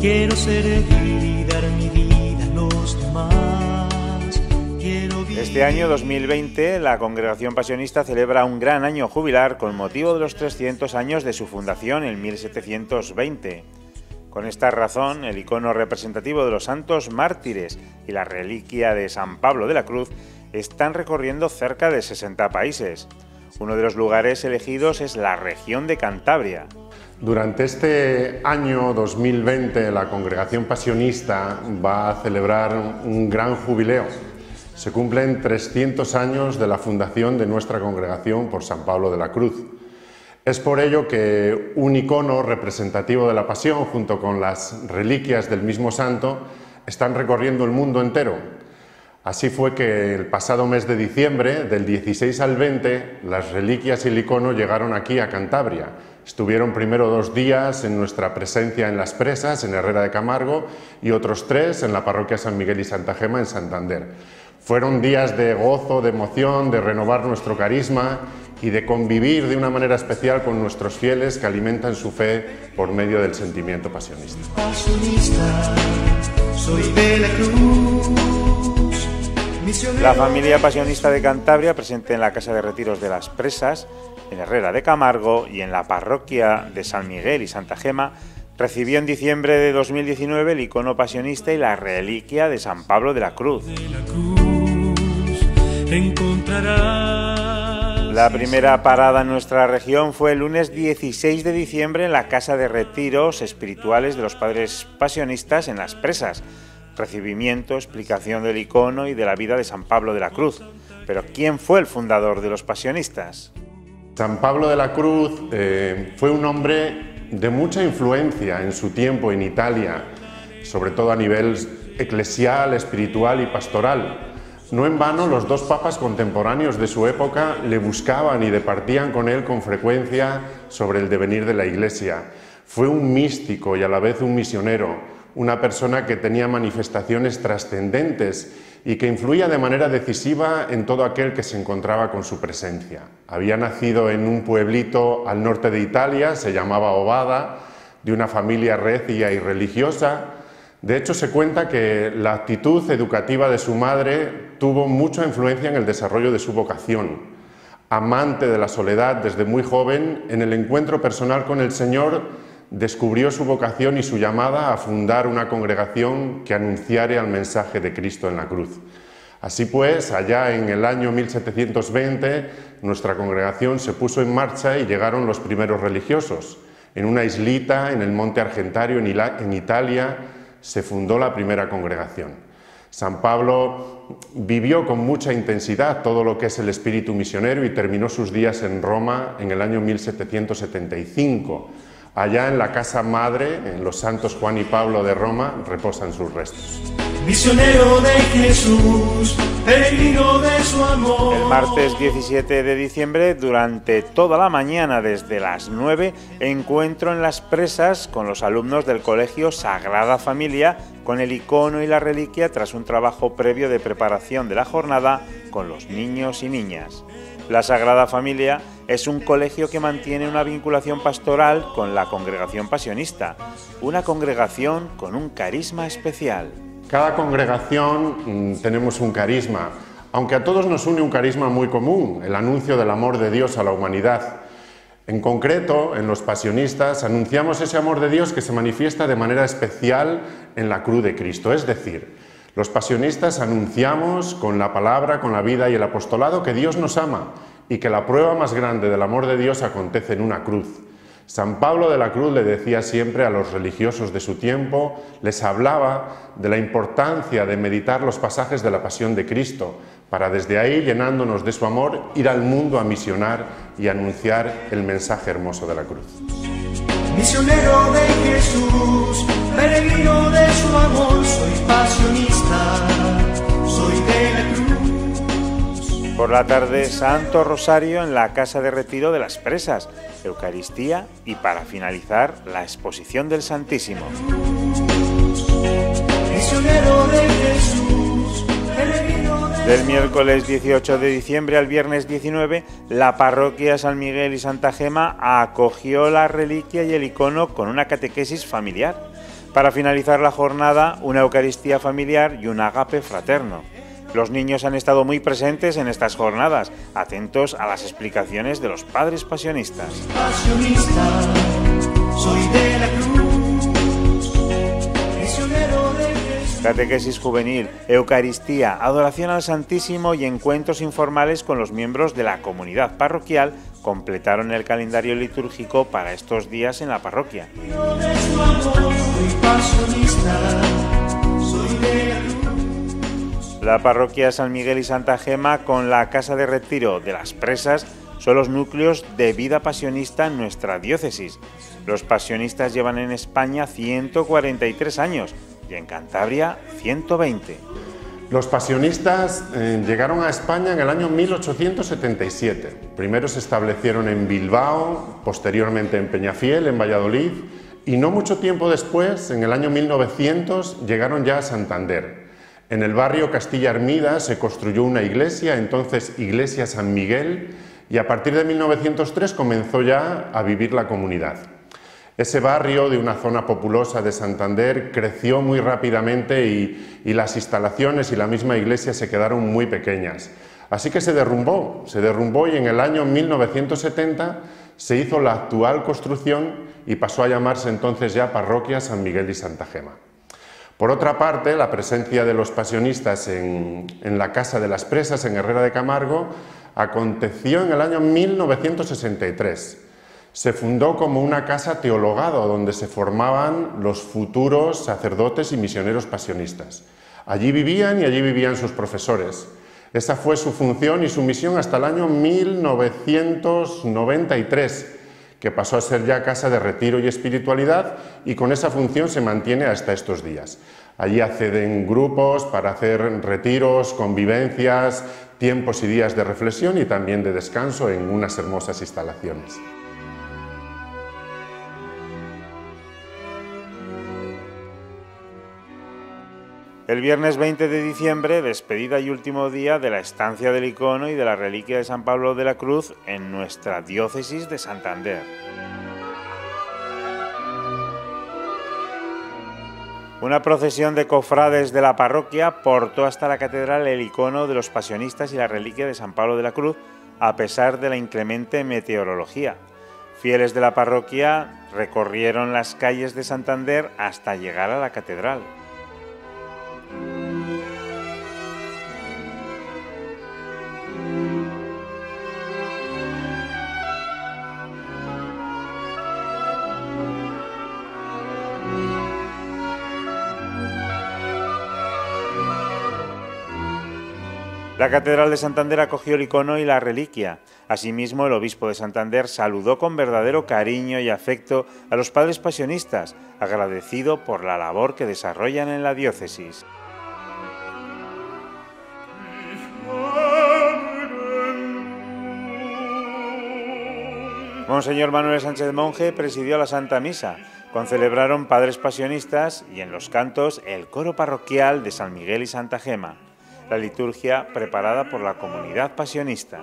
Quiero servir mi vida a los demás. Quiero vivir. Este año 2020 la Congregación Pasionista celebra un gran año jubilar con motivo de los 300 años de su fundación en 1720. Con esta razón, el icono representativo de los santos mártires y la reliquia de San Pablo de la Cruz están recorriendo cerca de 60 países. Uno de los lugares elegidos es la región de Cantabria. Durante este año 2020 la Congregación Pasionista va a celebrar un gran jubileo. Se cumplen 300 años de la fundación de nuestra congregación por San Pablo de la Cruz. Es por ello que un icono representativo de la Pasión, junto con las reliquias del mismo santo, están recorriendo el mundo entero. Así fue que el pasado mes de diciembre, del 16 al 20, las reliquias y el icono llegaron aquí a Cantabria. Estuvieron primero dos días en nuestra presencia en Las Presas, en Herrera de Camargo, y otros tres en la parroquia San Miguel y Santa Gema, en Santander. Fueron días de gozo, de emoción, de renovar nuestro carisma y de convivir de una manera especial con nuestros fieles que alimentan su fe por medio del sentimiento pasionista. La familia pasionista de Cantabria, presente en la Casa de Retiros de las Presas, en Herrera de Camargo y en la parroquia de San Miguel y Santa Gema, recibió en diciembre de 2019 el icono pasionista y la reliquia de San Pablo de la Cruz. La primera parada en nuestra región fue el lunes 16 de diciembre en la Casa de Retiros Espirituales de los Padres Pasionistas en Las Presas. Recibimiento, explicación del icono y de la vida de San Pablo de la Cruz. Pero ¿quién fue el fundador de los pasionistas? San Pablo de la Cruz eh, fue un hombre de mucha influencia en su tiempo en Italia, sobre todo a nivel eclesial, espiritual y pastoral. No en vano los dos papas contemporáneos de su época le buscaban y departían con él con frecuencia sobre el devenir de la Iglesia. Fue un místico y a la vez un misionero, una persona que tenía manifestaciones trascendentes y que influía de manera decisiva en todo aquel que se encontraba con su presencia. Había nacido en un pueblito al norte de Italia, se llamaba Ovada, de una familia recia y religiosa. De hecho, se cuenta que la actitud educativa de su madre tuvo mucha influencia en el desarrollo de su vocación. Amante de la soledad desde muy joven, en el encuentro personal con el Señor descubrió su vocación y su llamada a fundar una congregación que anunciare al mensaje de Cristo en la cruz. Así pues, allá en el año 1720, nuestra congregación se puso en marcha y llegaron los primeros religiosos. En una islita en el monte Argentario, en Italia, se fundó la primera congregación. San Pablo vivió con mucha intensidad todo lo que es el espíritu misionero y terminó sus días en Roma en el año 1775. Allá en la casa madre, en los santos Juan y Pablo de Roma, reposan sus restos. Misionero de Jesús, peregrino de su amor. El martes 17 de diciembre, durante toda la mañana desde las 9, encuentro en las presas con los alumnos del Colegio Sagrada Familia con el icono y la reliquia tras un trabajo previo de preparación de la jornada con los niños y niñas. La Sagrada Familia es un colegio que mantiene una vinculación pastoral con la congregación pasionista, una congregación con un carisma especial. Cada congregación mm, tenemos un carisma, aunque a todos nos une un carisma muy común, el anuncio del amor de Dios a la humanidad. En concreto, en los pasionistas anunciamos ese amor de Dios que se manifiesta de manera especial en la cruz de Cristo, es decir, los pasionistas anunciamos con la palabra, con la vida y el apostolado que Dios nos ama y que la prueba más grande del amor de Dios acontece en una cruz. San Pablo de la Cruz le decía siempre a los religiosos de su tiempo, les hablaba de la importancia de meditar los pasajes de la pasión de Cristo, para desde ahí, llenándonos de su amor, ir al mundo a misionar y anunciar el mensaje hermoso de la cruz. Misionero de Jesús, peregrino de su amor, soy pasionista, Por la tarde, Santo Rosario en la Casa de Retiro de las Presas, Eucaristía y para finalizar, la exposición del Santísimo. Del miércoles 18 de diciembre al viernes 19, la parroquia San Miguel y Santa Gema acogió la reliquia y el icono con una catequesis familiar. Para finalizar la jornada, una Eucaristía familiar y un agape fraterno. Los niños han estado muy presentes en estas jornadas, atentos a las explicaciones de los padres pasionistas. Pasionista, soy de la cruz, de. Catequesis juvenil, Eucaristía, adoración al Santísimo y encuentros informales con los miembros de la comunidad parroquial completaron el calendario litúrgico para estos días en la parroquia. Yo de su amor soy. La parroquia San Miguel y Santa Gema con la Casa de Retiro de las Presas son los núcleos de vida pasionista en nuestra diócesis. Los pasionistas llevan en España 143 años y en Cantabria 120. Los pasionistas eh, llegaron a España en el año 1877. Primero se establecieron en Bilbao, posteriormente en Peñafiel, en Valladolid, y no mucho tiempo después, en el año 1900, llegaron ya a Santander. En el barrio Castilla Armida se construyó una iglesia, entonces Iglesia San Miguel, y a partir de 1903 comenzó ya a vivir la comunidad. Ese barrio de una zona populosa de Santander creció muy rápidamente y, y, las instalaciones y la misma iglesia se quedaron muy pequeñas. Así que se derrumbó, se derrumbó y en el año 1970 se hizo la actual construcción y pasó a llamarse entonces ya Parroquia San Miguel y Santa Gema. Por otra parte, la presencia de los pasionistas en, la Casa de las Presas en Herrera de Camargo aconteció en el año 1963 se fundó como una casa teologada donde se formaban los futuros sacerdotes y misioneros pasionistas. Allí vivían y allí vivían sus profesores. Esa fue su función y su misión hasta el año 1993, que pasó a ser ya casa de retiro y espiritualidad y con esa función se mantiene hasta estos días. Allí acceden grupos para hacer retiros, convivencias, tiempos y días de reflexión y también de descanso en unas hermosas instalaciones. El viernes 20 de diciembre, despedida y último día de la estancia del icono y de la reliquia de San Pablo de la Cruz en nuestra diócesis de Santander. Una procesión de cofrades de la parroquia portó hasta la catedral el icono de los pasionistas y la reliquia de San Pablo de la Cruz, a pesar de la inclemente meteorología. Fieles de la parroquia recorrieron las calles de Santander hasta llegar a la catedral. La Catedral de Santander acogió el icono y la reliquia. Asimismo, el obispo de Santander saludó con verdadero cariño y afecto a los padres pasionistas, agradecido por la labor que desarrollan en la diócesis. Monseñor Manuel Sánchez Monje presidió la Santa Misa. Concelebraron padres pasionistas y en los cantos el coro parroquial de San Miguel y Santa Gema la liturgia preparada por la comunidad pasionista.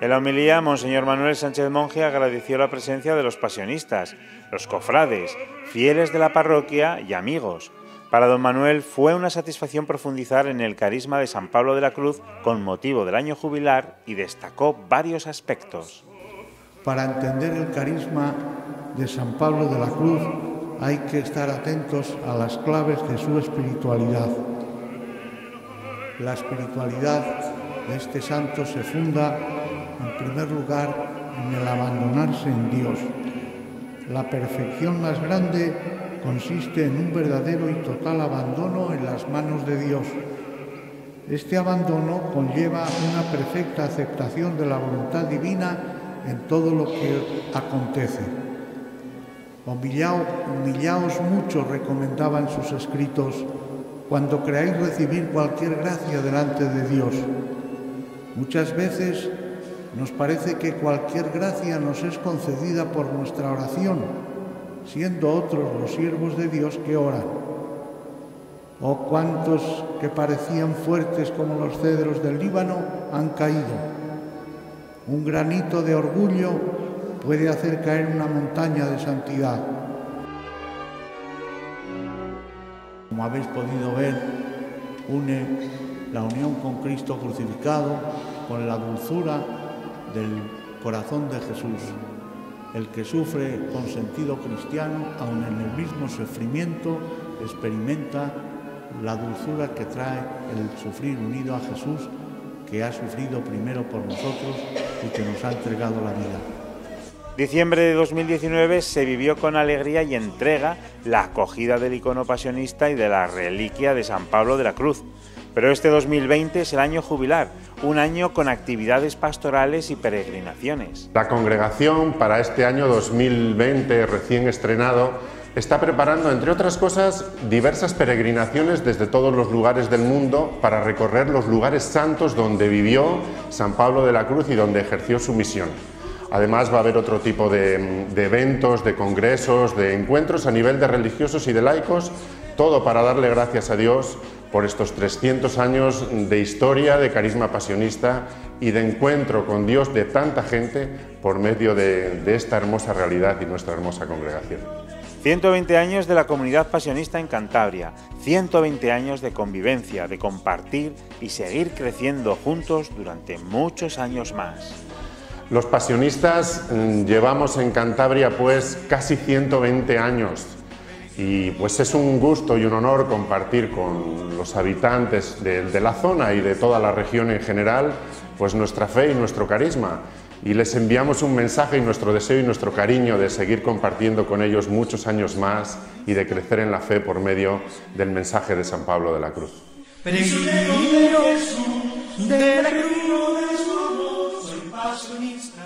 En la homilía, Monseñor Manuel Sánchez Monje agradeció la presencia de los pasionistas, los cofrades, fieles de la parroquia y amigos. Para don Manuel fue una satisfacción profundizar en el carisma de San Pablo de la Cruz con motivo del año jubilar y destacó varios aspectos. Para entender el carisma de San Pablo de la Cruz hay que estar atentos a las claves de su espiritualidad. La espiritualidad de este santo se funda, en primer lugar, en el abandonarse en Dios. La perfección más grande consiste en un verdadero y total abandono en las manos de Dios. Este abandono conlleva una perfecta aceptación de la voluntad divina en todo lo que acontece. Humillaos mucho, recomendaban sus escritos, cuando creáis recibir cualquier gracia delante de Dios. Muchas veces nos parece que cualquier gracia nos es concedida por nuestra oración, siendo otros los siervos de Dios que oran. Oh cuántos que parecían fuertes como los cedros del Líbano han caído. Un granito de orgullo puede hacer caer una montaña de santidad. Como habéis podido ver, une la unión con Cristo crucificado con la dulzura del corazón de Jesús. El que sufre con sentido cristiano, aun en el mismo sufrimiento, experimenta la dulzura que trae el sufrir unido a Jesús, que ha sufrido primero por nosotros y que nos ha entregado la vida. Diciembre de 2019 se vivió con alegría y entrega la acogida del icono pasionista y de la reliquia de San Pablo de la Cruz. Pero este 2020 es el año jubilar, un año con actividades pastorales y peregrinaciones. La congregación para este año 2020 recién estrenado está preparando, entre otras cosas, diversas peregrinaciones desde todos los lugares del mundo para recorrer los lugares santos donde vivió San Pablo de la Cruz y donde ejerció su misión. Además va a haber otro tipo de, eventos, de congresos, de encuentros a nivel de religiosos y de laicos, todo para darle gracias a Dios por estos 300 años de historia, de carisma pasionista y de encuentro con Dios de tanta gente por medio de, esta hermosa realidad y nuestra hermosa congregación. 120 años de la comunidad pasionista en Cantabria, 120 años de convivencia, de compartir y seguir creciendo juntos durante muchos años más. Los pasionistas mm, llevamos en Cantabria pues casi 120 años y pues es un gusto y un honor compartir con los habitantes de, de, la zona y de toda la región en general pues nuestra fe y nuestro carisma y les enviamos un mensaje y nuestro deseo y nuestro cariño de seguir compartiendo con ellos muchos años más y de crecer en la fe por medio del mensaje de San Pablo de la Cruz. De soy pasionista.